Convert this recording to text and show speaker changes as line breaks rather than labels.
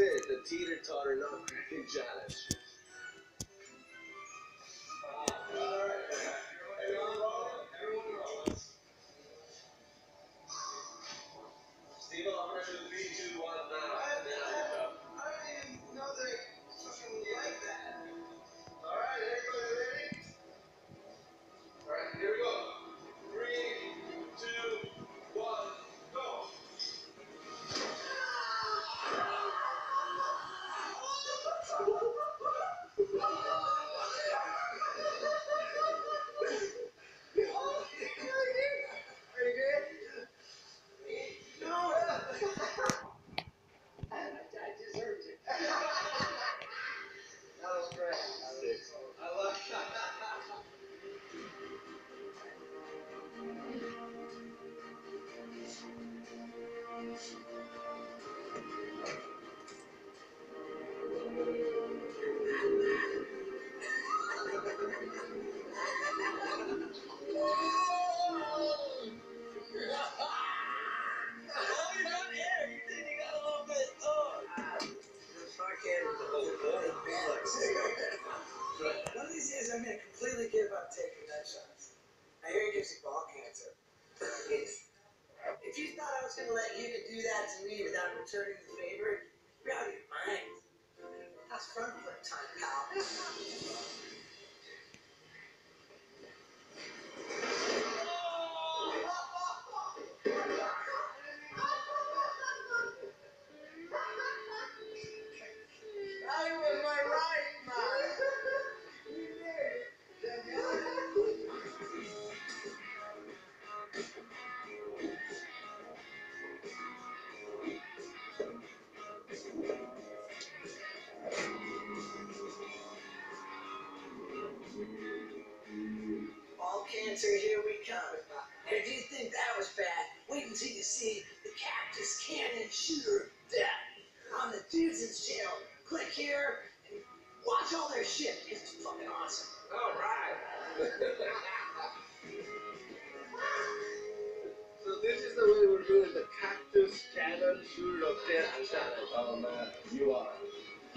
the teeter totter nut cracking challenge. Steve, I'm gonna do
These days, I'm gonna completely give up taking nut shots. I hear it gives you ball cancer. if you thought I was gonna let you do that to me without returning the favor, you're out of your mind. How's front foot time, pal? Ball cancer, here we come. And if you think that was bad, wait until you see the Cactus Cannon Shooter of Death on the Dudes channel. Click here and watch all their shit it's fucking awesome.
Alright. so this is the way we're doing the cactus cannon shooter of death challenge.
Oh man, you are